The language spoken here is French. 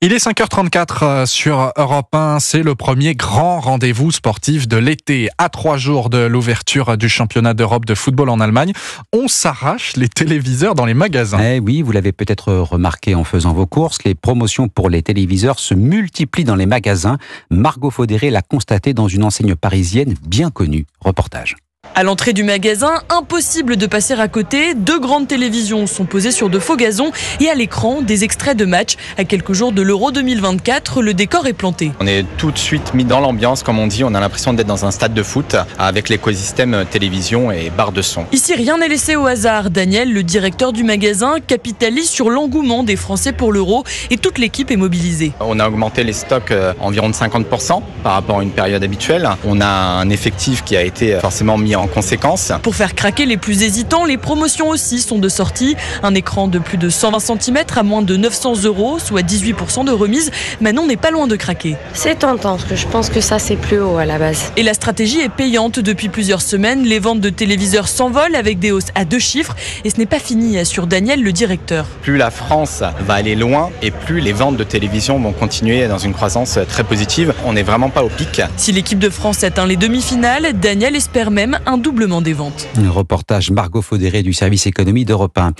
Il est 5h34 euh, sur Europe 1. C'est le premier grand rendez-vous sportif de l'été. À trois jours de l'ouverture du championnat d'Europe de football en Allemagne, on s'arrache les téléviseurs dans les magasins. Eh oui, vous l'avez peut-être remarqué en faisant vos courses, les promotions pour les téléviseurs se multiplient dans les magasins. Margot Faudéré l'a constaté dans une enseigne parisienne bien connue. Reportage. À l'entrée du magasin, impossible de passer à côté. Deux grandes télévisions sont posées sur de faux gazons et à l'écran, des extraits de matchs. À quelques jours de l'Euro 2024, le décor est planté. On est tout de suite mis dans l'ambiance, comme on dit. On a l'impression d'être dans un stade de foot avec l'écosystème télévision et barre de son. Ici, rien n'est laissé au hasard. Daniel, le directeur du magasin, capitalise sur l'engouement des Français pour l'Euro et toute l'équipe est mobilisée. On a augmenté les stocks euh, environ de 50% par rapport à une période habituelle. On a un effectif qui a été forcément mis en conséquence. Pour faire craquer les plus hésitants, les promotions aussi sont de sortie. Un écran de plus de 120 cm à moins de 900 euros, soit 18% de remise. Manon n'est pas loin de craquer. C'est tentant, parce que je pense que ça c'est plus haut à la base. Et la stratégie est payante depuis plusieurs semaines. Les ventes de téléviseurs s'envolent avec des hausses à deux chiffres. Et ce n'est pas fini, assure Daniel, le directeur. Plus la France va aller loin et plus les ventes de télévision vont continuer dans une croissance très positive. On n'est vraiment pas au pic. Si l'équipe de France atteint les demi-finales, Daniel espère même un doublement des ventes. Un reportage Margot Faudéré du service économie d'Europe 1.